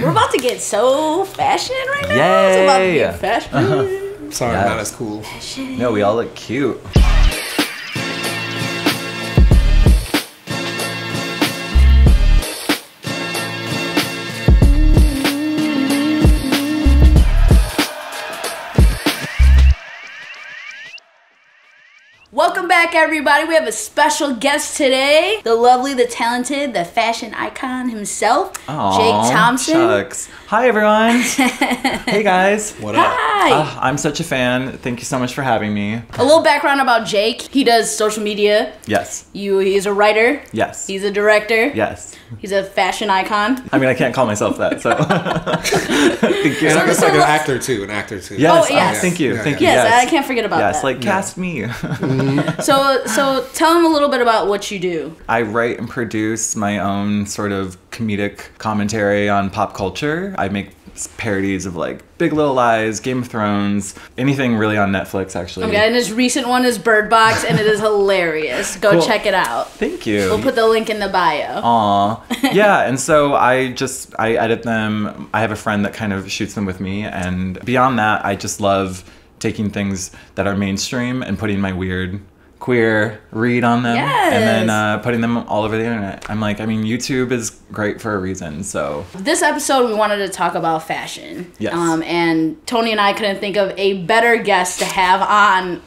We're about to get so fashion right now. It's about to Yay. get fashion. Sorry, Yeah. not as cool. No, we all look cute. Everybody. We have a special guest today. The lovely, the talented, the fashion icon himself, Aw, Jake Thompson. Shucks. Hi, everyone. hey, guys. What up? Hi. Ah, I'm such a fan. Thank you so much for having me. a little background about Jake. He does social media. Yes. You, he's a writer. Yes. He's a director. yes. He's a fashion icon. I mean, I can't call myself that, so. thank you. And I guess so like an actor too, an actor too. Yes. Oh, yes. ah, thank you. Yeah, Thank yeah. you. Yes, Yes. I can't forget about Yes, that. like cast me. so, so tell him a little bit about what you do. I write and produce my own sort of comedic commentary on pop culture. I make parodies of like Big Little Lies, Game of Thrones, anything really on Netflix actually. Okay, and his recent one is Bird Box, and it is hilarious. Go Cool. check it out. Thank you. We'll put the link in the bio. Aw. Yeah, and so I just I edit them. I have a friend that kind of shoots them with me, and beyond that, I just love taking things that are mainstream and putting my weird queer read on them and then uh, putting them all over the internet. I'm like, I mean, YouTube is great for a reason, so This episode, we wanted to talk about fashion. Yes. Um, and Tony and I couldn't think of a better guest to have on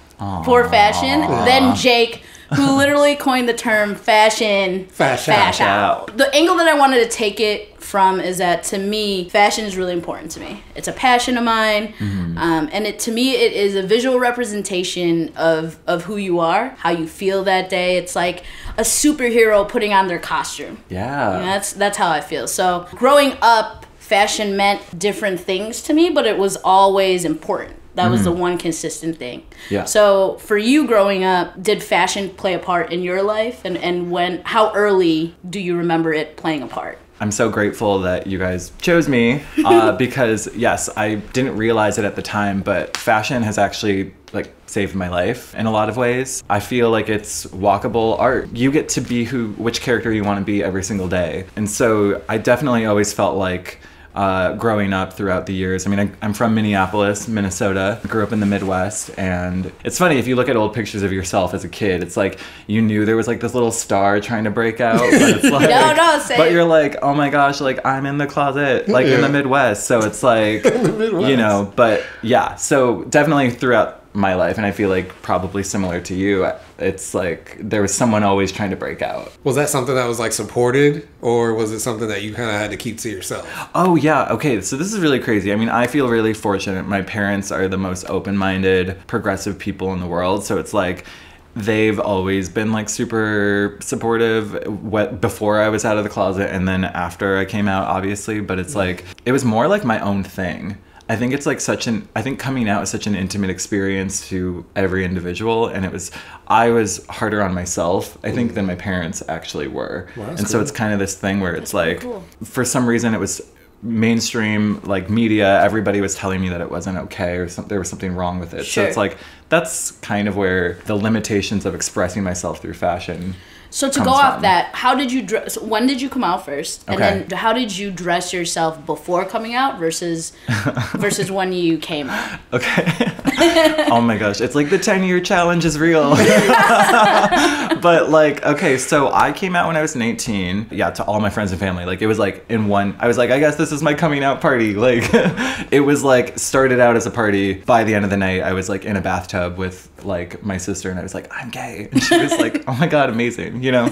for fashion than Jake, who literally coined the term fashion. Fashion. Fashion. out. The angle that I wanted to take it from is that to me, fashion is really important to me. It's a passion of mine, um, and it to me it is a visual representation of of who you are, how you feel that day. It's like a superhero putting on their costume. yeah. And that's that's how I feel. So growing up, fashion meant different things to me, but it was always important. That was the one consistent thing. Yeah. So for you growing up, did fashion play a part in your life? And and when how early do you remember it playing a part? I'm so grateful that you guys chose me uh, because yes, I didn't realize it at the time, but fashion has actually like saved my life in a lot of ways. I feel like it's walkable art. You get to be who which character you want to be every single day. And so I definitely always felt like uh, growing up throughout the years. I mean, I, I'm from Minneapolis, Minnesota. Grew up in the Midwest, and it's funny if you look at old pictures of yourself as a kid. It's like you knew there was like this little star trying to break out, but it's like No, no, same. but you're like, oh my gosh, like I'm in the closet, like in the Midwest. So it's like, you know, but yeah. So definitely throughout my life, and I feel like probably similar to you, it's like there was someone always trying to break out. Was that something that was like supported, or was it something that you kind of had to keep to yourself? Oh yeah, okay. So this is really crazy. I mean, I feel really fortunate. My parents are the most open-minded, progressive people in the world. So it's like they've always been like super supportive what before I was out of the closet and then after I came out obviously, but it's like it was more like my own thing. I think it's like such an I think coming out is such an intimate experience to every individual and it was I was harder on myself I think mm. than my parents actually were. Wow, that's and so it's kind of this thing where it's like cool. for some reason it was mainstream like media everybody was telling me that it wasn't okay or some, there was something wrong with it so it's like that's kind of where the limitations of expressing myself through fashion So to go off from. that, how did you dress? When did you come out first? And Okay. then how did you dress yourself before coming out versus versus when you came out? okay oh my gosh it's like the 10 year challenge is real. But like okay so i came out when i was 18 yeah to all my friends and family. Like it was like in one i was like i guess this is my coming out party. Like it was like started out as a party. By the end of the night i was like in a bathtub with like my sister and i was like i'm gay. And she was like oh my god amazing you know?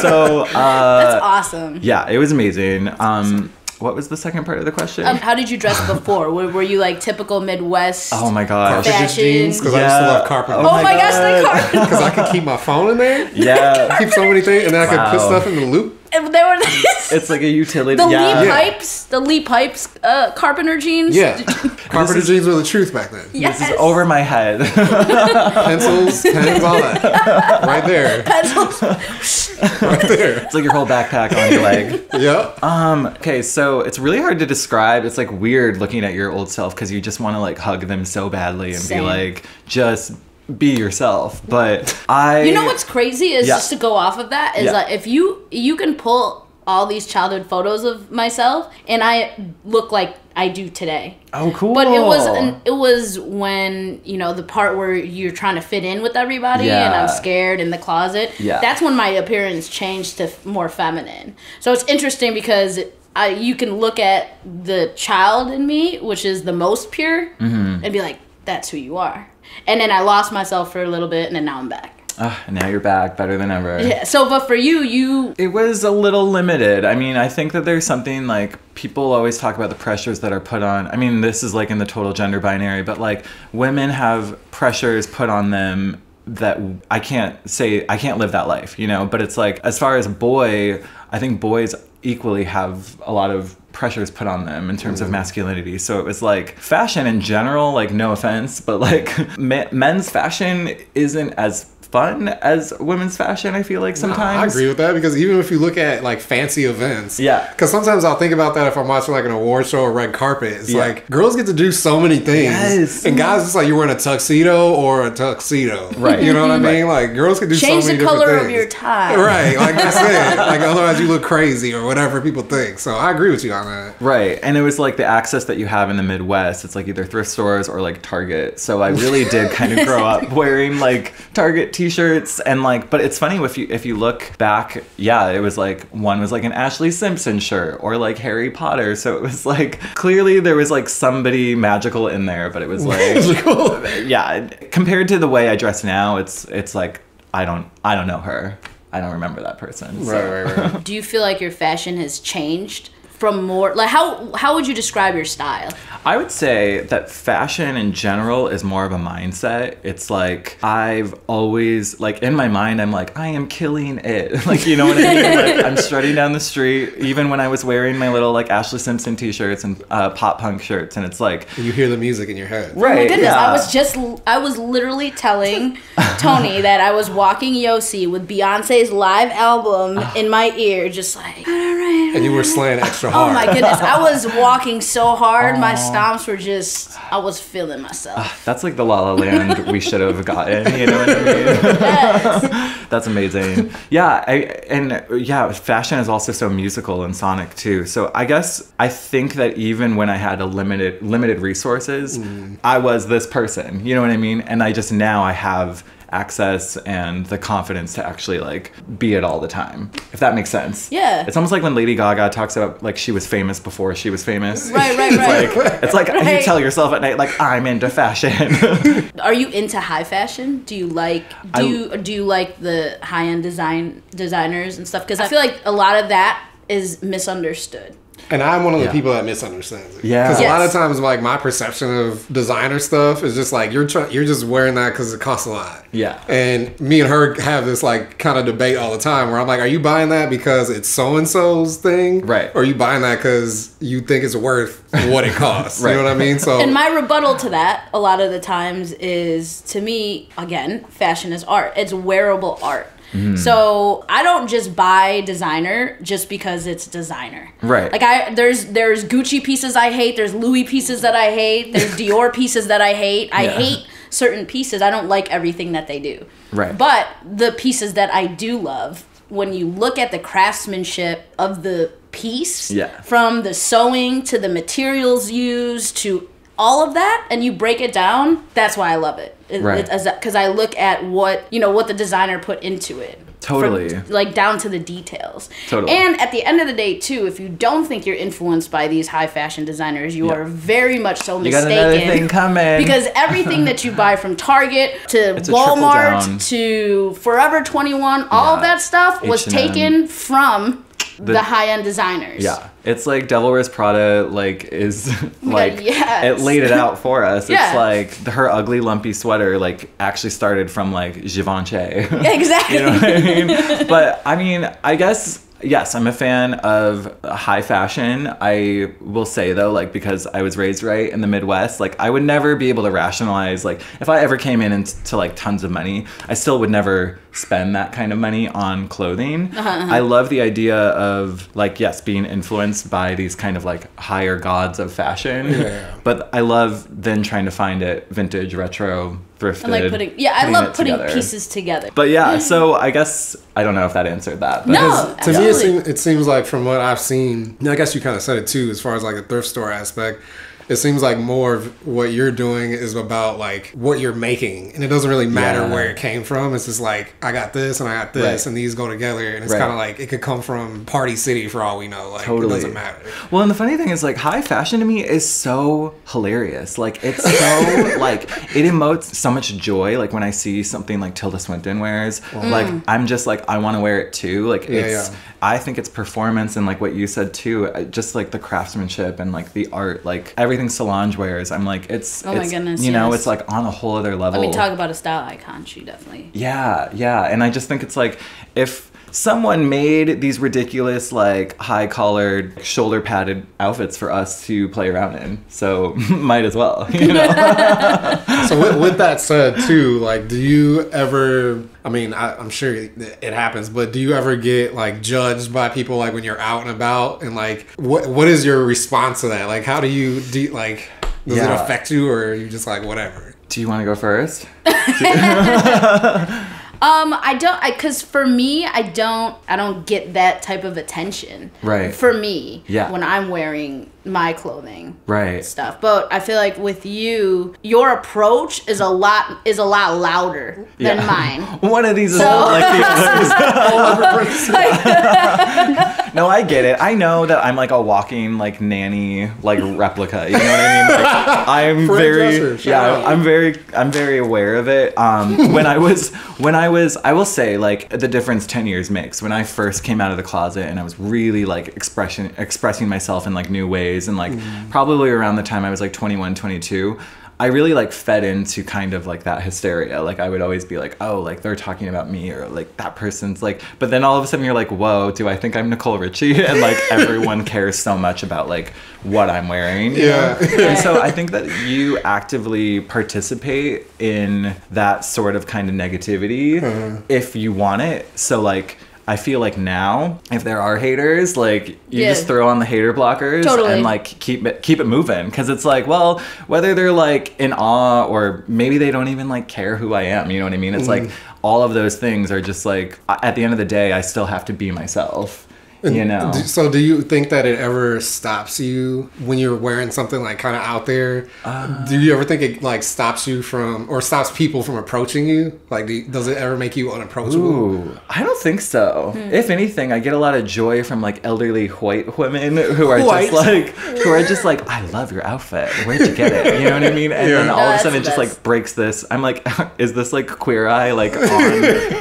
So uh That's awesome. yeah it was amazing. Um what was the second part of the question Um, how did you dress before? Were, were you like typical Midwest? oh my gosh Carpenter jeans, because I used to Yeah. love carpenter. Oh Oh my my gosh, the God. car. Because I could keep my phone in there, yeah keep so many things, and then I could put stuff in the loop. And there were these, It's like a utility. the yeah. Lee Yeah. pipes, the Lee pipes, uh, carpenter jeans. Yeah, carpenter jeans were the truth back then. Yes. This is over my head. Pencils, pens, all that, right there, Pencils. right there. it's like your whole backpack on your leg. Yep. Um, okay, so it's really hard to describe. It's like weird looking at your old self because you just want to like hug them so badly and Same. be like, just be yourself. But I You know what's crazy is Yeah. just to go off of that is Yeah. that if you you can pull all these childhood photos of myself, and I look like I do today. Oh, cool. But it was an, it was when you know the part where you're trying to fit in with everybody, and I'm scared in the closet. Yeah. that's when my appearance changed to more feminine. So it's interesting because I, you can look at the child in me, which is the most pure, Mm-hmm. and be like, "That's who you are." And then I lost myself for a little bit, and then now I'm back. Ah, now you're back, better than ever. Yeah. So, but for you, you It was a little limited. I mean, I think that there's something like people always talk about the pressures that are put on. I mean, this is like in the total gender binary, but like women have pressures put on them that I can't say I can't live that life, you know, but it's like as far as boy, I think boys equally have a lot of pressures put on them in terms of mm. masculinity. So it was like fashion in general, like no offense, but like men's fashion isn't as fun as women's fashion, I feel like sometimes. I agree with that because even if you look at like fancy events, Yeah. Because sometimes I'll think about that if I'm watching like an award show or red carpet. It's Yeah. like girls get to do so many things, Yes. and guys it's like you're wearing a tuxedo or a tuxedo, Right. You know what I Right. mean? Like girls can do change so the many different things. Change the color things. of your tie. Right, like that's it. Like otherwise you look crazy or whatever people think. So I agree with you on that. Right. And it was like the access that you have in the Midwest. It's like either thrift stores or like Target. So I really did kind of grow up wearing like Target t-shirts and like but it's funny if you if you look back, yeah, it was like one was like an Ashlee Simpson shirt or like Harry Potter. So it was like clearly there was like somebody magical in there, but it was like yeah, compared to the way I dress now, it's it's like I don't I don't know her. I don't remember that person. so- Right, right, right. Do you feel like your fashion has changed from more like how how would you describe your style? I would say that fashion in general is more of a mindset. It's like I've always like in my mind I'm like I am killing it. like you know what I mean? Like I'm strutting down the street even when I was wearing my little like Ashlee Simpson t-shirts and uh, pop punk shirts and it's like you hear the music in your head. right. Oh my goodness, yeah. I was just I was literally telling Tony that I was walking Yossi with Beyonce's live album in my ear, just like. And you were slaying extra Oh my goodness, I was walking so hard, my stomps were just I was feeling myself. Ah, that's like the La La Land we should have gotten, you know what I mean? Yes. That's amazing. Yeah, I, and yeah, fashion is also so musical and sonic too. So I guess I think that even when I had a limited limited resources, mm. I was this person. You know what I mean? And I just now I have access and the confidence to actually like be it all the time. If that makes sense. Yeah. It's almost like when Lady Gaga talks about like she was famous before she was famous. Right, right, right. Like it's like you tell yourself at night like I'm into fashion. Are you into high fashion? Do you like do I- you do you like the high end design designers and stuff? Because I feel like a lot of that is misunderstood. And I'm one of the Yeah. people that misunderstands it. Yeah. Because a lot of times, like my perception of designer stuff is just like you're trying, you're just wearing that because it costs a lot. Yeah. And me and her have this like kind of debate all the time where I'm like, are you buying that because it's so and so's thing, Right. Or are you buying that because you think it's worth what it costs? Right. You know what I mean? So And my rebuttal to that, a lot of the times, is to me, again, fashion is art. It's wearable art. Mm-hmm. So I don't just buy designer just because it's designer. Right. Like I there's there's Gucci pieces I hate, there's Louis pieces that I hate, there's Dior pieces that I hate. I Yeah. hate certain pieces. I don't like everything that they do. Right. But the pieces that I do love, when you look at the craftsmanship of the piece, Yeah. from the sewing to the materials used to all of that and you break it down that's why i love it Right. because i look at what you know what the designer put into it From, Totally. like down to the details Totally. and at the end of the day too if you don't think you're influenced by these high fashion designers you Yeah. are very much so You got mistaken another thing coming. because everything that you buy from Target to It's Walmart to Forever 21, all of Yeah. that stuff was H&M. taken from the, The- high-end designers. Yeah, it's like Devil Wears Prada. Like is like yes. it laid it out for us. Yeah. It's like her ugly lumpy sweater like actually started from like Givenchy. Exactly. you know what I mean? But I mean, I guess yes, I'm a fan of high fashion. I will say though, like because I was raised right in the Midwest, like I would never be able to rationalize like if I ever came in into like tons of money, I still would never spend that kind of money on clothing. Uh-huh, uh-huh. I love the idea of like yes, being influenced by these kind of like higher gods of fashion. Yeah. But I love then trying to find it vintage, retro thrifted. I like putting. Yeah, I love putting together. pieces together. But yeah, mm. so I guess I don't know if that answered that. But No. to me, it, Absolutely. seem, it seems like from what I've seen, I guess you kind of said it too, as far as like a thrift store aspect. It seems like more of what you're doing is about like what you're making, and it doesn't really matter Yeah. where it came from. It's just like I got this and I got this, Right. and these go together, and it's Right. kind of like it could come from Party City for all we know. Like Totally. it doesn't matter. Well, and the funny thing is, like, high fashion to me is so hilarious. Like, it's so like it emotes so much joy. Like when I see something like Tilda Swinton wears, like I'm just like I want to wear it too. Like Yeah, it's, yeah. I think it's performance and like what you said too. Just like the craftsmanship and like the art, like everything Solange wears. I'm like, it's, Oh my it's, goodness, you know, yes. it's like on a whole other level. I mean, talk about a style icon. She definitely. Yeah, yeah. And I just think it's like if someone made these ridiculous, like high collared, shoulder padded outfits for us to play around in. So might as well. You know? so with, with that said too like do you ever i mean I, i'm sure it, it happens but do you ever get like judged by people like when you're out and about and like what what is your response to that like how do you do you, like does it affect you or are you just like whatever Do you want to go first? Um, I don't, I because for me, I don't, I don't get that type of attention. Right. For me, Yeah. When I'm wearing my clothing, Right. stuff. But I feel like with you, your approach is a lot is a lot louder than Yeah. mine. One of these is So- like the others. no, I get it. I know that I'm like a walking like nanny like replica. You know what I mean? Like, I'm Fran very Drescher, shout yeah. out. I'm very I'm very aware of it. Um, when I was when I was I will say like the difference ten years makes. When I first came out of the closet and I was really like expression expressing myself in like new ways and like mm. probably around the time I was like 21, 22. I really like fed into kind of like that hysteria. Like I would always be like, oh, like they're talking about me or like that person's like. But then all of a sudden you're like, whoa, do I think I'm Nicole Richie? And like everyone cares so much about like what I'm wearing. you Yeah. know? and so I think that you actively participate in that sort of kind of negativity uh-huh. if you want it. So like. I feel like now, if there are haters, like you Yeah. just throw on the hater blockers Totally. and like keep it keep it moving because it's like well whether they're like in awe or maybe they don't even like care who i am you know what i mean it's like mm. all of those things are just like at the end of the day i still have to be myself you know so do you think that it ever stops you when you're wearing something like kind of out there Uh. do you ever think it like stops you from or stops people from approaching you like do you- does it ever make you unapproachable Ooh, I don't think so. If anything, I get a lot of joy from like elderly white women who are White? just like who are just like, I love your outfit. Where'd you get it? You know what I mean? And then all No, of a sudden it just like breaks this. I'm like, is this like queer eye like on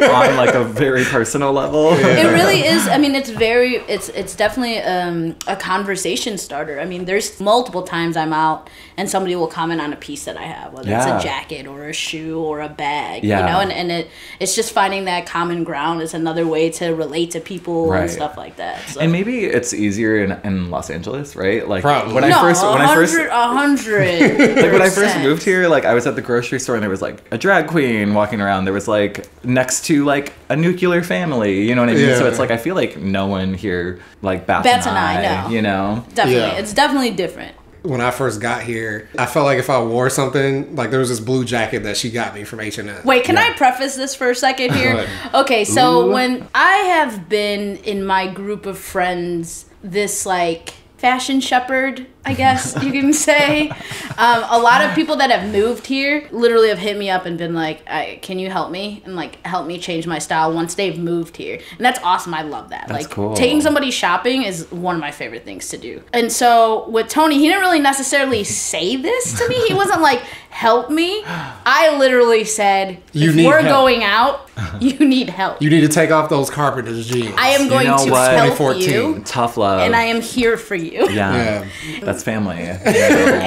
on like a very personal level? It really is. I mean, it's very. It's it's definitely um, a conversation starter. I mean, there's multiple times I'm out and somebody will comment on a piece that I have, whether Yeah. it's a jacket or a shoe or a bag. Yeah. You know, and, and it it's just finding that common ground is another way to relate to people Right. and stuff like that. So. And maybe it's easier in, in Los Angeles, right? Like Probably. when I first when I first a hundred. like when I first moved here, like I was at the grocery store and there was like a drag queen walking around. There was like next to like a nuclear family. You know what I mean? Yeah. So it's like I feel like no one here like bats, Bats an an eye, eye. no. You know? Definitely, Yeah. it's definitely different. when I first got here, I felt like if I wore something, like there was this blue jacket that she got me from H and M. Wait, can I preface this for a second here? Okay, so Ooh. when I have been in my group of friends, this like fashion shepherd, I guess you can say, um, a lot of people that have moved here literally have hit me up and been like, I, "Can you help me?" and like help me change my style once they've moved here, and that's awesome. I love that. That's like cool. taking somebody shopping is one of my favorite things to do. And so with Tony, he didn't really necessarily say this to me. He wasn't like, "Help me." I literally said, You if need we're help. going out, you need help. You need to take off those carpenter's jeans. I am going know to what? help you, Tough love. and I am here for you. yeah, Yeah. That's family.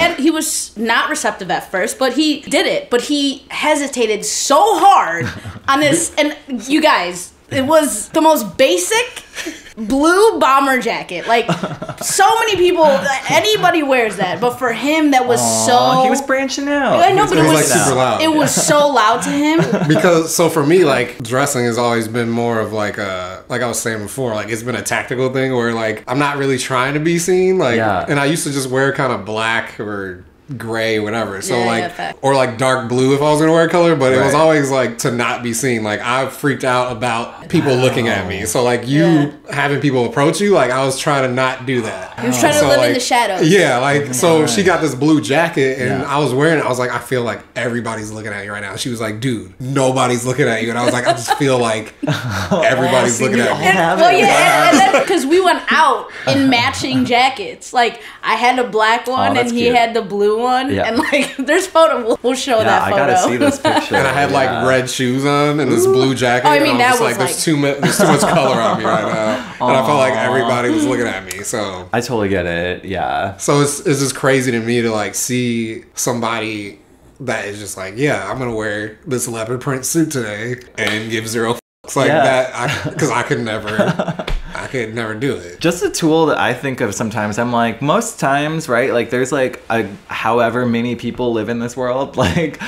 And he was not receptive at first, but he did it. But he hesitated so hard on this. And you guys, it was the most basic blue bomber jacket. Like, so many people, anybody wears that. But for him, that was so. Oh, he was branching out. I know, but it It was, was like super loud. It was so loud to him. because so for me like dressing has always been more of like a like I was saying before like it's been a tactical thing where like I'm not really trying to be seen like Yeah. and I used to just wear kind of black or gray, whatever. So Yeah, like, yeah, or like dark blue if I was gonna wear a color. But it was always like to not be seen. Like I freaked out about people looking at me. So like you Yeah. having people approach you, like I was trying to not do that. He was trying to So, live in the shadows. Yeah, like so she got this blue jacket and Yeah. I was wearing it. I was like, I feel like everybody's looking at you right now. She was like, dude, nobody's looking at you. And I was like, I just feel like everybody's looking at me. have well, yeah, and, and then because we went out in matching jackets. Like I had a black one and Oh, he cute. had the blue one, Yeah. and like there's photo. We'll, we'll show Yeah, that I photo. gotta see this picture. And I had like Yeah. red shoes on and this blue jacket. Oh, I and mean, was that was like, there's like- too much, there's too much color on me right now, and I felt like everybody was looking at me. So, I totally get it. Yeah. so it's it's just crazy to me to like see somebody that is just like, yeah, I'm gonna wear this leopard print suit today and give zero fucks like Yeah. that, because I, could never, I could never do it. Just a tool that I think of sometimes. I'm like, most times, right? Like, there's like a however many people live in this world. Like,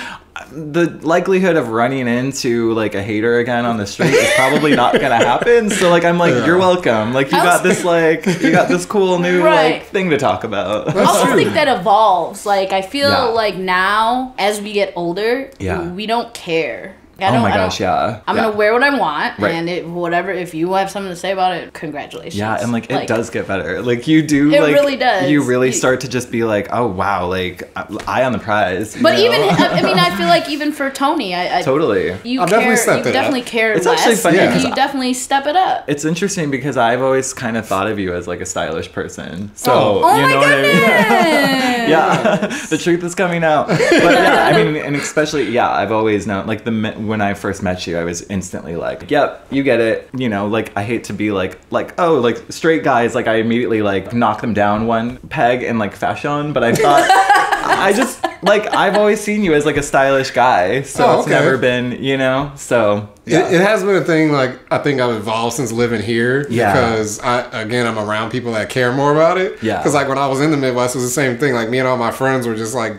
the likelihood of running into like a hater again on the street is probably not gonna happen. So like, I'm like, Yeah. you're welcome. Like, you I got was- this like, you got this cool new Right. like thing to talk about. I also think that evolves. Like I feel Yeah. like now, as we get older, Yeah. we don't care. I oh don't, my I don't- gosh, yeah. I'm yeah. gonna wear what I want, Right. and it, whatever. If you have something to say about it, congratulations. Yeah, and like it does get better. Like you do, It like really does. You really You- start to just be like, oh wow, like eye on the prize. But know? even, I I mean, I feel like even for Tony, I, I totally. you I'll care. definitely step you it up. definitely care It's less. actually funny Yeah. because you definitely step it up. It's interesting because I've always kind of thought of you as like a stylish person. So Oh. Oh you my know what I mean? goodness! yeah, the truth is coming out. But yeah, I mean, and especially yeah, I've always known like the mi- when I first met you, I was instantly like, "Yep, you get it." You know, like I hate to be like like oh like straight guys, like I immediately like knock them down one peg in like fashion, but I thought I just like I've always seen you as like a stylish guy, so Oh, it's never been you know so. Yeah. It, it has been a thing like I think I've evolved since living here Yeah. because I again I'm around people that care more about it. Yeah. Because like when I was in the Midwest, it was the same thing. Like me and all my friends were just like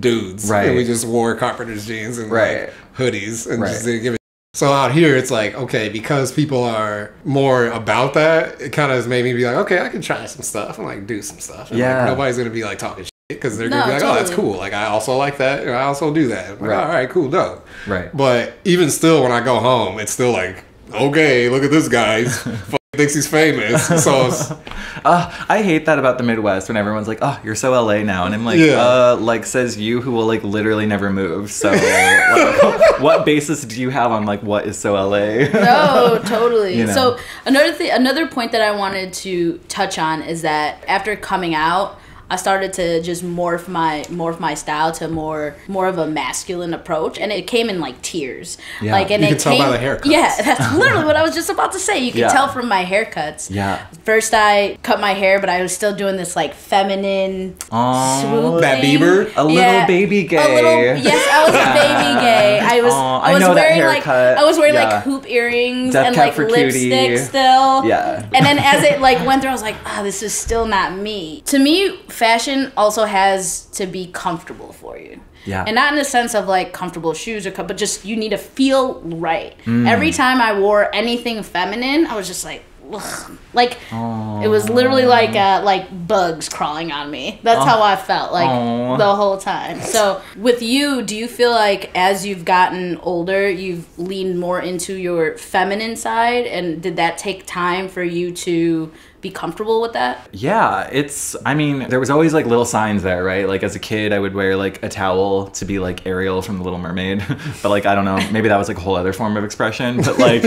dudes, Right. And we just wore carpenter's jeans and Right. like hoodies and Right. just didn't give a. So out here, it's like okay because people are more about that. It kind of has made me be like, okay, I can try some stuff and like do some stuff. And, Yeah. Like, nobody's gonna be like talking shit because they're No, gonna be like, oh, that's cool. Like I also like that. And I also do that. Like, Right. all right, cool, dope. Right. But even still, when I go home, it's still like, okay, look at this guy. He's fucking thinks he's famous. So it's, Uh, I hate that about the Midwest when everyone's like, "Oh, you're so LA now," and I'm like, Yeah. "Uh, like says you who will like literally never move." So, like, what basis do you have on like what is so LA? no, totally. You know. So another thing, another point that I wanted to touch on is that after coming out, I started to just morph my morph my style to more more of a masculine approach, and it came in like tears. Yeah. Like, and You it can tell came, by the haircuts. Yeah, that's literally what I was just about to say. You can Yeah. tell from my haircuts. yeah. First, I cut my hair, but I was still doing this like feminine Aw. swoop. That. Bieber? A little baby gay. A little, yes, I was a baby gay. I was. I I was know that wearing like. I was wearing Yeah. like hoop earrings Death and like for Cutie. lipstick still. Yeah. And then as it like went through, I was like, oh, this is still not me. To me, fashion also has to be comfortable for you. Yeah. And not in the sense of like comfortable shoes or, co- but just you need to feel right. Mm. Every time I wore anything feminine, I was just like, ugh. like it was literally like uh, like bugs crawling on me. That's how I felt like Aw. the whole time. So with you, do you feel like as you've gotten older, you've leaned more into your feminine side, and did that take time for you to be comfortable with that? Yeah, it's. I mean, there was always like little signs there, right? Like as a kid, I would wear like a towel to be like Ariel from The Little Mermaid, but like I don't know, maybe that was like a whole other form of expression. But like,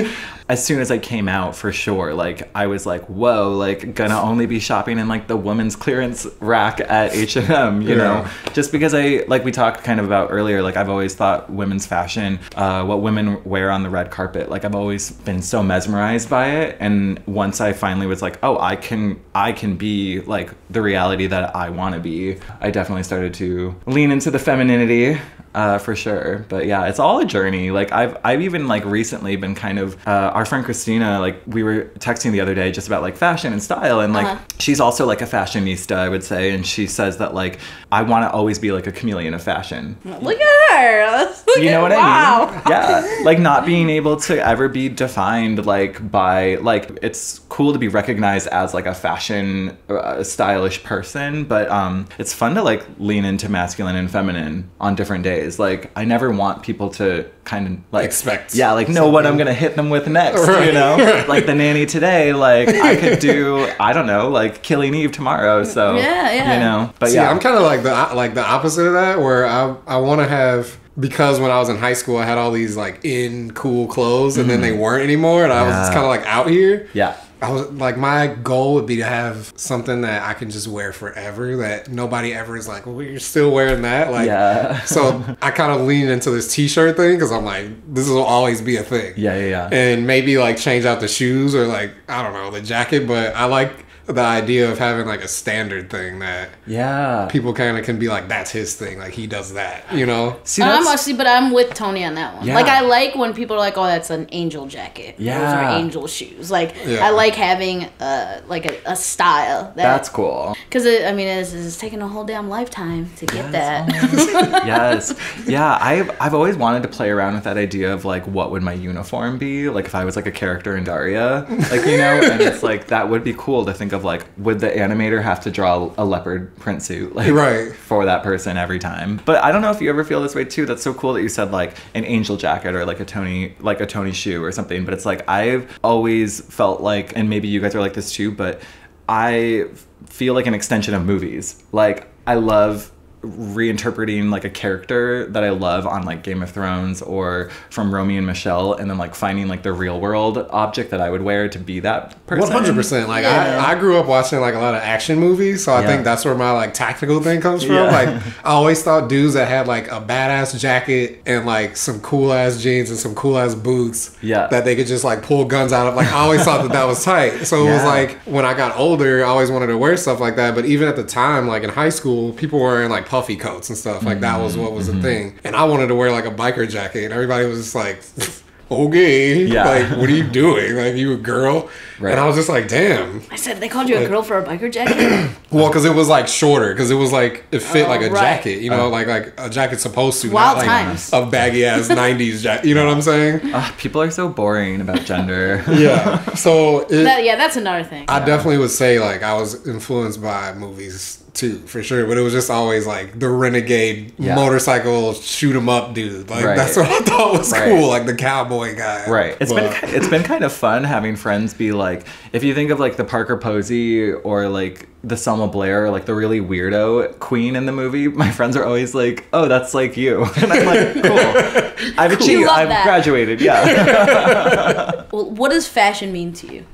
as soon as I came out, for sure, like I was like, whoa, like gonna only be shopping in like the women's clearance rack at H and M, you Yeah. know, just because I like we talked kind of about earlier. Like I've always thought women's fashion, uh, what women wear on the red carpet, like I've always been so mesmerized by it. And once I finally was like, oh, I can, I can be like the reality that I want to be. I definitely started to lean into the femininity. Uh, for sure. But yeah, it's all a journey. Like I've I've even like recently been kind of uh, our friend Christina. Like we were texting the other day just about like fashion and style, and like Uh-huh. she's also like a fashionista, I would say, and she says that like I want to always be like a chameleon of fashion. Look at her. Look You know at- what wow. I mean? Yeah. Like not being able to ever be defined like by like it's cool to be recognized as like a fashion uh, stylish person, but um it's fun to like lean into masculine and feminine on different days. Like I never want people to kind of like Expect Yeah, like know what I'm going to hit them with next, you Right. know? like the nanny today, like I could do I don't know, like Killing Eve tomorrow, so Yeah, yeah. you know. But See, yeah. I'm kind of like the like the opposite of that, where I I want to have because when I was in high school, I had all these like in cool clothes, and then they mm. weren't anymore, and I was just. Yeah. kind of like out here. yeah. I was like, my goal would be to have something that I can just wear forever. That nobody ever is like, well, you're still wearing that. Like, Yeah. so I kind of lean into this T-shirt thing because I'm like, this will always be a thing. Yeah, yeah, yeah. And maybe like change out the shoes or like I don't know the jacket, but I like the idea of having like a standard thing that Yeah. people kind of can be like, that's his thing. Like he does that, you know? See, I'm that's- honestly, but I'm with Tony on that one. Yeah. Like I like when people are like, "Oh, that's an angel jacket. Those Yeah. are angel shoes." Like Yeah. I like having uh like a, a style that That's cool. because I mean it's, it's taking a whole damn lifetime to get that. yes. Yeah, I've I've always wanted to play around with that idea of like what would my uniform be? Like if I was like a character in Daria. Like, you know, and it's like that would be cool to think of like would the animator have to draw a leopard print suit like Right. for that person every time. But I don't know if you ever feel this way too. That's so cool that you said like an angel jacket or like a Tony like a Tony shoe or something. But it's like I've always felt like and maybe you guys are like this too, but I feel like an extension of movies. Like I love reinterpreting like a character that I love on like Game of Thrones or from Romy and Michele and then like finding like the real world object that I would wear to be that person. One hundred percent. Like Yeah. I, I grew up watching like a lot of action movies, so I Yeah. think that's where my like tactical thing comes from. Yeah. Like I always thought dudes that had like a badass jacket and like some cool ass jeans and some cool ass boots, Yeah. that they could just like pull guns out of. Like I always thought that that was tight. So it was like when I got older, I always wanted to wear stuff like that. But even at the time, like in high school, people were wearing like puffy coats and stuff. Like that was what was Mm-hmm. a thing, and I wanted to wear like a biker jacket, and everybody was just like. Okay, Yeah. like what are you doing? Like you a girl? Right. And I was just like, damn. I said they called you a girl for a biker jacket. Well, because it was like shorter, because it was like it fit Oh, like a right. jacket, you know, like like a jacket's supposed to, Wild not like times. a baggy ass '90s jacket. You know what I'm saying? Ah, people are so boring about gender. Yeah. So it, that, yeah, that's another thing. I definitely would say like I was influenced by movies too, for sure. But it was just always like the renegade Yeah. motorcycle shoot 'em up dude. Like Right. that's what I thought was Right. cool, like the cowboy guy. Right. It's been it's been kind of fun having friends be like, if you think of like the Parker Posey or like the Selma Blair, like the really weirdo queen in the movie, my friends are always like, "Oh, that's like you," and I'm like, "Cool, I've achieved. I've that. graduated." Yeah. well, what does fashion mean to you?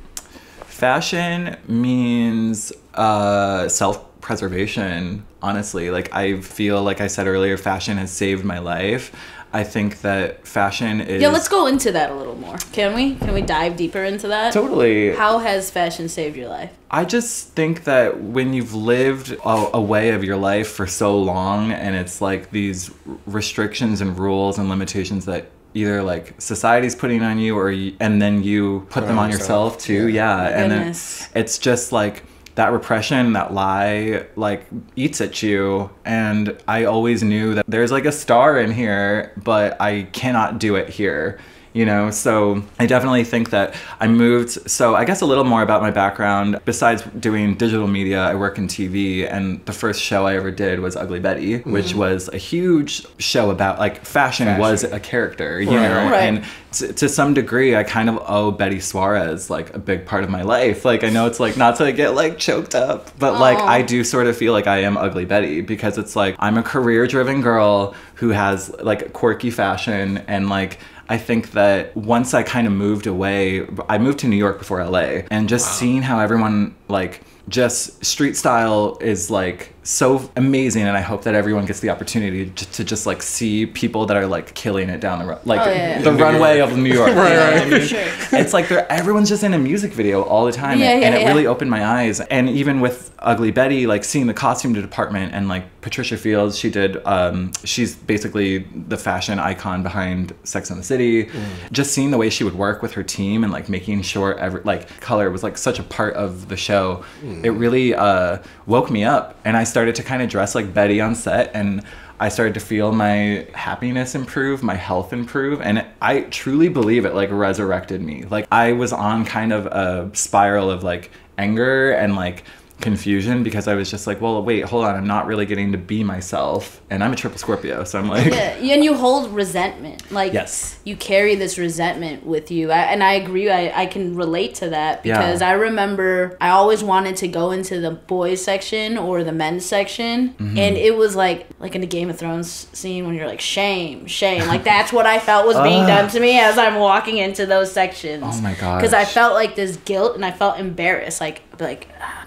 Fashion means uh, self preservation, honestly. Like, I feel, like I said earlier, fashion has saved my life. I think that fashion is. Yeah, let's go into that a little more. Can we? Can we dive deeper into that? Totally. How has fashion saved your life? I just think that when you've lived a, a way of your life for so long and it's like these restrictions and rules and limitations that either like society's putting on you or you, and then you put them on on yourself. yourself too yeah, and then it's just like that repression that lie like eats at you. And i always knew that there's like a star in here but i cannot do it here you know? So i definitely think that i moved so i guess a little more about my background. Besides doing digital media i work in tv and the first show i ever did was ugly betty which mm. was a huge show about like fashion, was a character you Right. know? Right. and to, to some degree i kind of owe betty suarez like a big part of my life. Like i know it's like not to get like choked up but like i do sort of feel like i am ugly betty because it's like i'm a career driven girl who has like quirky fashion and like I think that once I kind of moved away, I moved to New York before LA, and just seeing how everyone like just street style is like so amazing and I hope that everyone gets the opportunity to, to just like see people that are like killing it down the road like Oh, yeah. the New runway York. of New York. Right, you know what right. I mean? Sure. It's like they're everyone's just in a music video all the time Yeah, and, yeah, and it yeah. really opened my eyes and even with Ugly Betty like seeing the costume department and like Patricia Fields she did um, she's basically the fashion icon behind Sex and the City just seeing the way she would work with her team and like making sure every like color was like such a part of the show it really uh, woke me up and I started to kind of dress like Betty on set and I started to feel my happiness improve, my health improve, and I truly believe it like resurrected me. Like I was on kind of a spiral of like anger and like confusion because I was just like, well, wait, hold on, I'm not really getting to be myself, and I'm a triple Scorpio, so I'm like, Yeah, and you hold resentment. Like Yes. you carry this resentment with you. I, and I agree. I, I can relate to that Yeah. because I remember I always wanted to go into the boys section or the men's section, Mm-hmm. and it was like like in the Game of Thrones scene when you're like shame, shame. Like that's what I felt was being Ugh. done to me as I'm walking into those sections. Oh my god, Because I felt like this guilt and I felt embarrassed. Like like ah,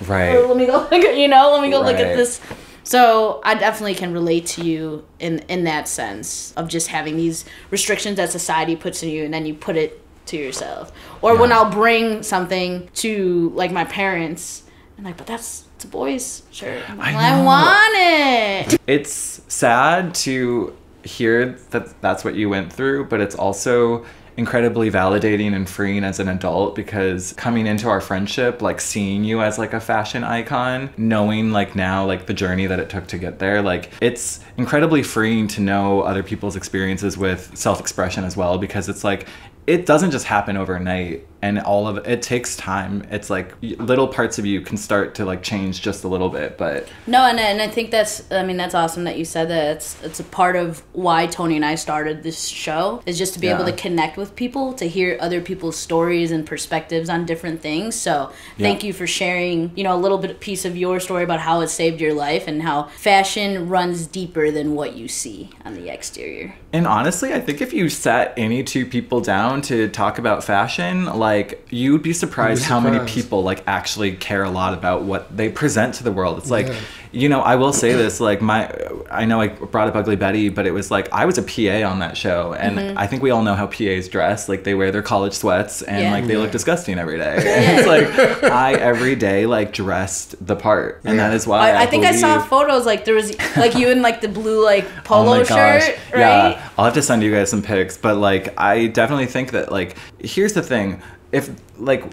no one's looking at me. Or right, let me go look at you know let me go look at this. So i definitely can relate to you in in that sense of just having these restrictions that society puts on you and then you put it to yourself. Or when i'll bring something to like my parents and like but that's it's a boy's shirt. I "Well, I want it. It's sad to hear that that's what you went through, but it's also incredibly validating and freeing as an adult because coming into our friendship like seeing you as like a fashion icon knowing like now like the journey that it took to get there like it's incredibly freeing to know other people's experiences with self-expression as well because it's like it doesn't just happen overnight and all of it, takes time it's like little parts of you can start to like change just a little bit but No, and, and I think that's I mean that's awesome that you said that. It's it's a part of why Tony and I started this show is just to be able to connect with people, to hear other people's stories and perspectives on different things. So thank Yeah. you for sharing, you know, a little bit piece of your story about how it saved your life and how fashion runs deeper than what you see on the exterior. And honestly, I think if you sat any two people down to talk about fashion, like you'd be surprised, how many people like actually care a lot about what they present to the world. It's like, Yeah. you know, I will say this, like my, I know I brought up Ugly Betty, but it was like I was a PA on that show, and Mm-hmm. I think we all know how PAs dress. Like they wear their college sweats and Yeah. like they Yeah. look disgusting every day. And it's like I every day like dressed the part, and that Yeah. is why I, I think I saw photos like there was like you in like the blue like polo Oh my gosh. shirt, right? Yeah, I'll have to send you guys some pics, but like I definitely think that like here's the thing. If like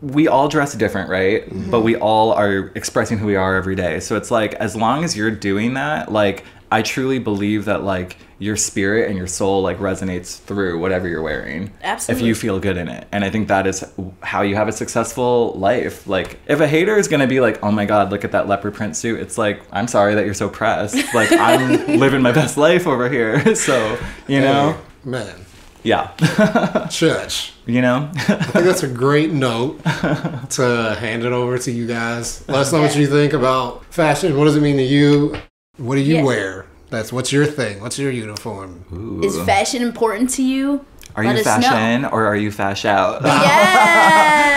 we all dress different, right? Mm-hmm. But we all are expressing who we are every day. So it's like as long as you're doing that, like I truly believe that like your spirit and your soul like resonates through whatever you're wearing. Absolutely. If you feel good in it. And I think that is how you have a successful life. Like if a hater is going to be like, "Oh my god, look at that leopard print suit." It's like, "I'm sorry that you're so pressed." Like I'm living my best life over here. So, you know, man, yeah. church. you know? I think that's a great note to hand it over to you guys. Let us know what you think about fashion. What does it mean to you? What do you Yeah. wear? That's what's your thing. What's your uniform? Is fashion important to you? Are Let you us know. fashion or are you fash out?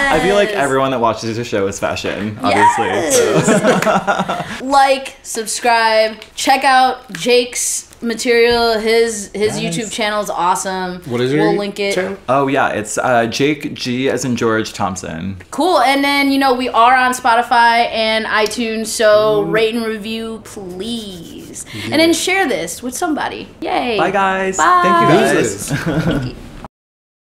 Yes. I feel like everyone that watches the show is fashion, obviously. so- Yes. like, subscribe, check out Jake's material. His his Yes. YouTube channel is awesome. What is your We'll link it. channel? Oh yeah, it's uh, Jake G as in George Thompson. Cool. And then you know we are on Spotify and iTunes, so rate and review, please. And then share this with somebody. Yay. Bye guys. Bye. Thank you guys. Thank you.